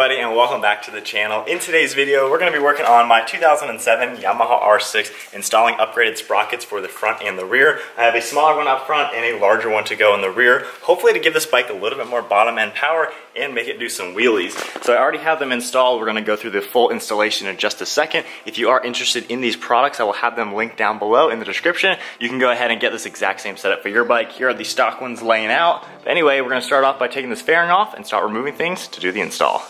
everybody and welcome back to the channel. In today's video, we're going to be working on my 2007 Yamaha R6, installing upgraded sprockets for the front and the rear. I have a smaller one up front and a larger one to go in the rear, hopefully to give this bike a little bit more bottom end power and make it do some wheelies. So I already have them installed. We're going to go through the full installation in just a second. If you are interested in these products, I will have them linked down below in the description. You can go ahead and get this exact same setup for your bike. Here are the stock ones laying out. But anyway, we're going to start off by taking this fairing off and start removing things to do the install.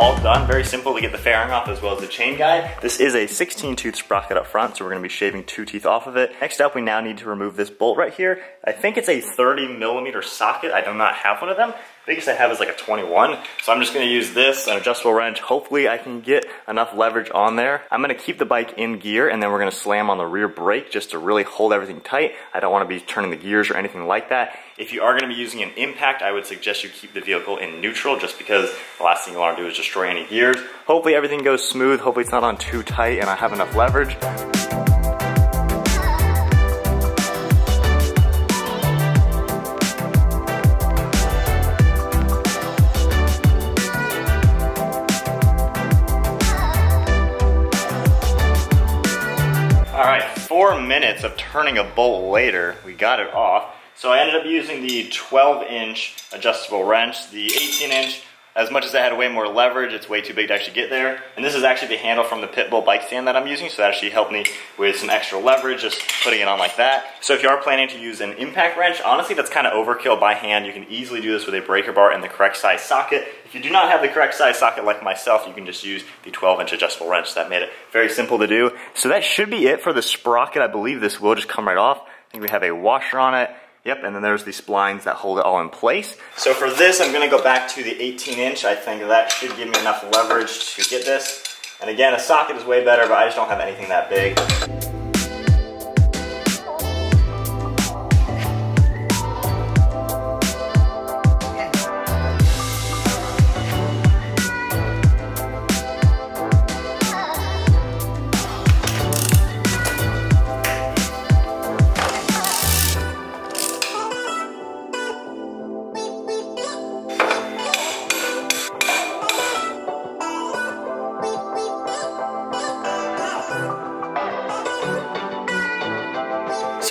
All done. Very simple to get the fairing off as well as the chain guide. This is a 16 tooth sprocket up front, so we're gonna be shaving two teeth off of it. Next up, we now need to remove this bolt right here. I think it's a 30 millimeter socket. I do not have one of them. Biggest I have is like a 21. So I'm just gonna use this, an adjustable wrench. Hopefully I can get enough leverage on there. I'm gonna keep the bike in gear and then we're gonna slam on the rear brake just to really hold everything tight. I don't wanna be turning the gears or anything like that. If you are gonna be using an impact, I would suggest you keep the vehicle in neutral just because the last thing you wanna do is destroy any gears. Hopefully everything goes smooth. Hopefully it's not on too tight and I have enough leverage. Four minutes of turning a bolt later, we got it off. So I ended up using the 12 inch adjustable wrench, the 18 inch, as much as I had way more leverage, it's way too big to actually get there. And this is actually the handle from the Pitbull bike stand that I'm using, so that actually helped me with some extra leverage, just putting it on like that. So if you are planning to use an impact wrench, honestly that's kind of overkill by hand. You can easily do this with a breaker bar and the correct size socket. If you do not have the correct size socket like myself, you can just use the 12 inch adjustable wrench. That made it very simple to do. So that should be it for the sprocket. I believe this will just come right off. I think we have a washer on it. Yep, and then there's the splines that hold it all in place. So for this, I'm gonna go back to the 18 inch. I think that should give me enough leverage to get this. And again, a socket is way better, but I just don't have anything that big.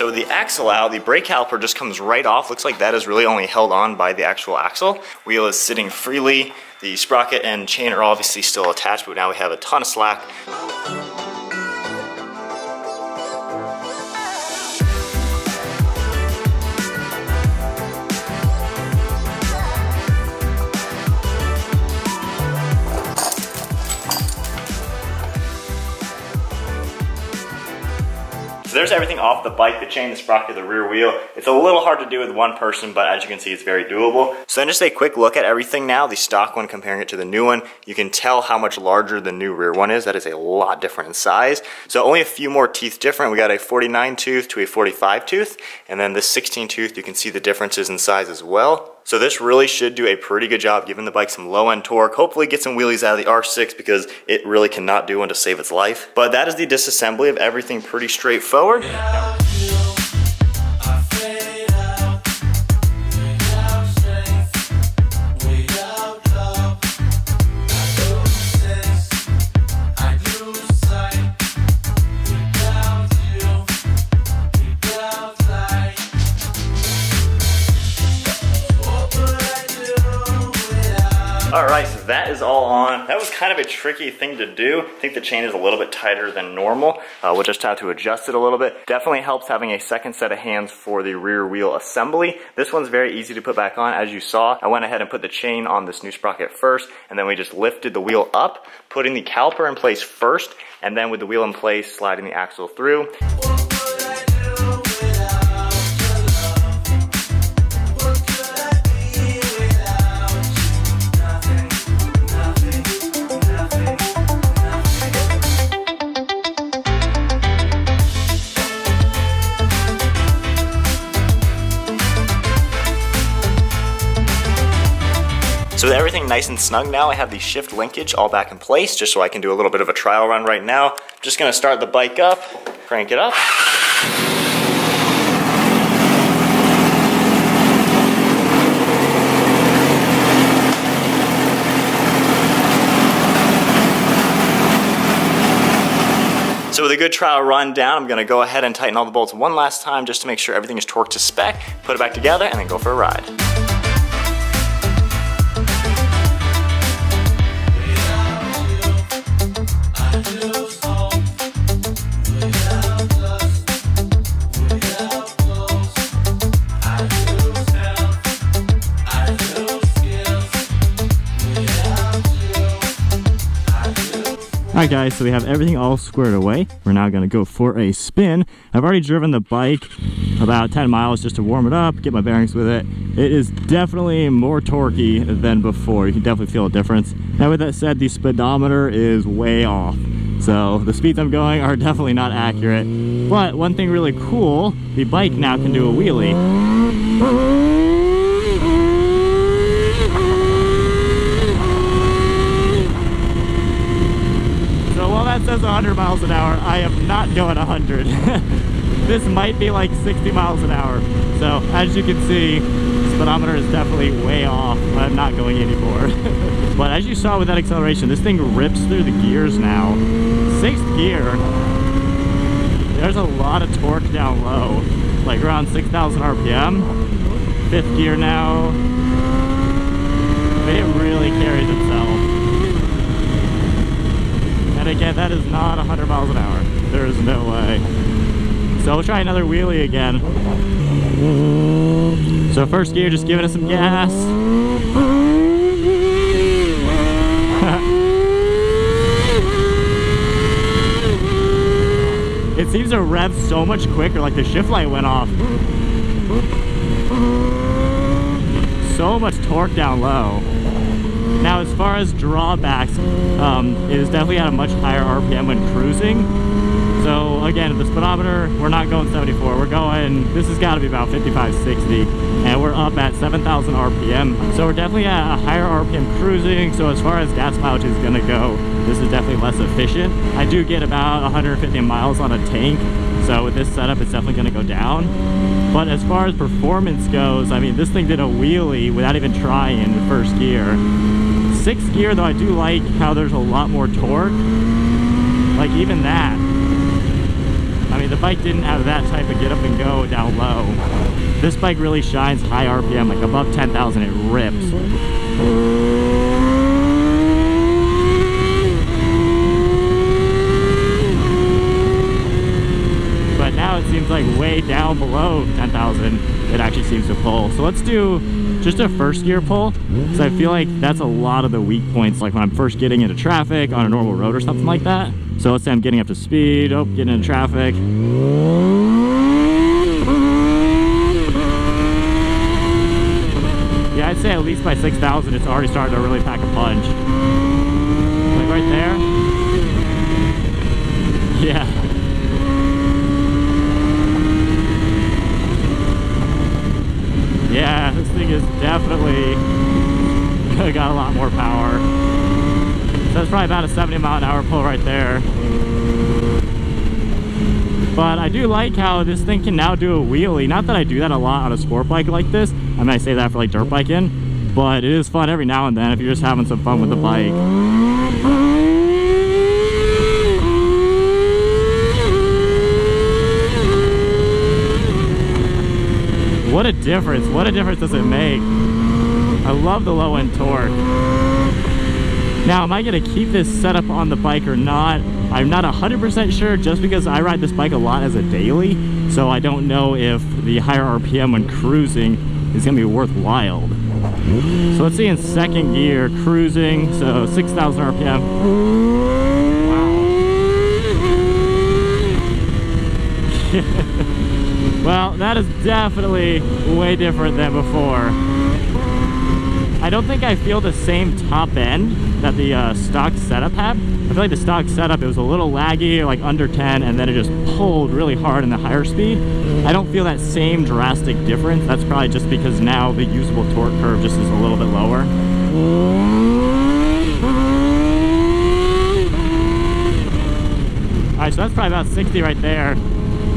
So the axle out, the brake caliper just comes right off. Looks like that is really only held on by the actual axle. Wheel is sitting freely. The sprocket and chain are obviously still attached, but now we have a ton of slack. There's everything off the bike, the chain, the sprocket, the rear wheel. It's a little hard to do with one person, but as you can see, it's very doable. So then just a quick look at everything now, the stock one comparing it to the new one. You can tell how much larger the new rear one is. That is a lot different in size. So only a few more teeth different. We got a 49 tooth to a 45 tooth, and then the 16 tooth, you can see the differences in size as well. So this really should do a pretty good job giving the bike some low end torque, hopefully get some wheelies out of the R6 because it really cannot do one to save its life. But that is the disassembly of everything pretty straightforward. Kind of a tricky thing to do. I think the chain is a little bit tighter than normal. Uh, we'll just have to adjust it a little bit. Definitely helps having a second set of hands for the rear wheel assembly. This one's very easy to put back on. As you saw, I went ahead and put the chain on this new sprocket first, and then we just lifted the wheel up, putting the caliper in place first, and then with the wheel in place, sliding the axle through. Nice and snug now, I have the shift linkage all back in place just so I can do a little bit of a trial run right now. Just gonna start the bike up, crank it up. So with a good trial run down, I'm gonna go ahead and tighten all the bolts one last time just to make sure everything is torqued to spec, put it back together, and then go for a ride. Alright guys, so we have everything all squared away. We're now to go for a spin. I've already driven the bike about 10 miles just to warm it up, get my bearings with it. It is definitely more torquey than before. You can definitely feel a difference. Now with that said, the speedometer is way off. So the speeds I'm going are definitely not accurate. But one thing really cool, the bike now can do a wheelie. That says 100 miles an hour. I am not going 100. this might be like 60 miles an hour. So as you can see, the speedometer is definitely way off. I'm not going anymore. but as you saw with that acceleration, this thing rips through the gears now. Sixth gear, there's a lot of torque down low, like around 6,000 RPM. Fifth gear now, it really carries itself. And again, that is not 100 miles an hour. There is no way. So we'll try another wheelie again. So first gear, just giving it some gas. it seems to rev so much quicker, like the shift light went off. So much torque down low. Now, as far as drawbacks, um, it is definitely at a much higher RPM when cruising. So again, the speedometer, we're not going 74. We're going, this has got to be about 55, 60. And we're up at 7,000 RPM. So we're definitely at a higher RPM cruising. So as far as gas mileage is going to go, this is definitely less efficient. I do get about 150 miles on a tank. So with this setup, it's definitely going to go down. But as far as performance goes, I mean, this thing did a wheelie without even trying the first gear sixth gear though I do like how there's a lot more torque. Like even that I mean the bike didn't have that type of get up and go down low. This bike really shines high RPM like above 10,000 it rips but now it seems like way down below 10,000 it actually seems to pull. So let's do just a first gear pull. Because I feel like that's a lot of the weak points. Like when I'm first getting into traffic on a normal road or something like that. So let's say I'm getting up to speed oh getting into traffic. Yeah I'd say at least by 6,000 it's already starting to really pack a punch like right there yeah Yeah, this thing is definitely got a lot more power. So that's probably about a 70 mile an hour pull right there. But I do like how this thing can now do a wheelie. Not that I do that a lot on a sport bike like this. I might say that for like dirt biking. But it is fun every now and then if you're just having some fun with the bike. What a difference. What a difference does it make. I love the low end torque. Now, am I gonna keep this setup on the bike or not? I'm not 100% sure just because I ride this bike a lot as a daily. So I don't know if the higher RPM when cruising is gonna be worthwhile. So let's see in second gear, cruising, so 6,000 RPM. Wow. Well, that is definitely way different than before. I don't think I feel the same top end that the uh, stock setup had. I feel like the stock setup, it was a little laggy, like under 10, and then it just pulled really hard in the higher speed. I don't feel that same drastic difference. That's probably just because now the usable torque curve just is a little bit lower. Alright, so that's probably about 60 right there.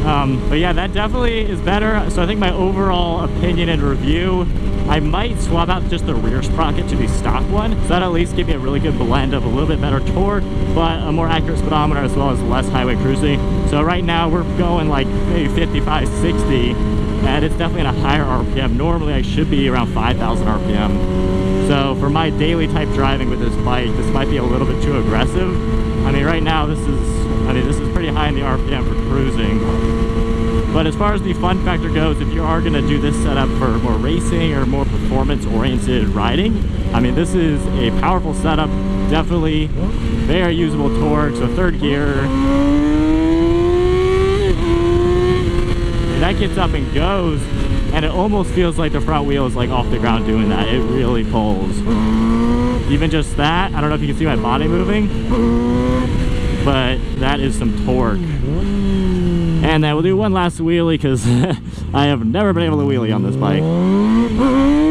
Um, but yeah, that definitely is better. So I think my overall opinion and review, I might swap out just the rear sprocket to the stock one. So that at least give me a really good blend of a little bit better torque, but a more accurate speedometer as well as less highway cruising. So right now we're going like maybe 55, 60, and it's definitely at a higher RPM. Normally I should be around 5,000 RPM. So for my daily type driving with this bike, this might be a little bit too aggressive. I mean, right now this is I mean, this is pretty high in the RPM for cruising. But as far as the fun factor goes, if you are going to do this setup for more racing or more performance-oriented riding, I mean, this is a powerful setup. Definitely very usable torque. So third gear. And that gets up and goes. And it almost feels like the front wheel is like off the ground doing that. It really pulls. Even just that, I don't know if you can see my body moving but that is some torque. And then we'll do one last wheelie because I have never been able to wheelie on this bike.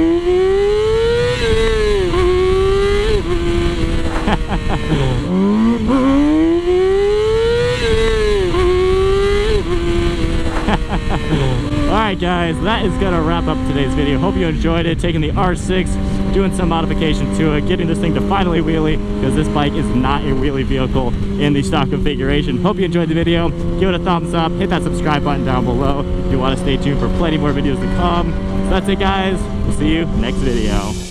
Alright guys, that is going to wrap up today's video. Hope you enjoyed it, taking the R6, doing some modifications to it, getting this thing to finally wheelie, because this bike is not a wheelie vehicle in the stock configuration. Hope you enjoyed the video. Give it a thumbs up, hit that subscribe button down below if you want to stay tuned for plenty more videos to come. So that's it guys, we'll see you next video.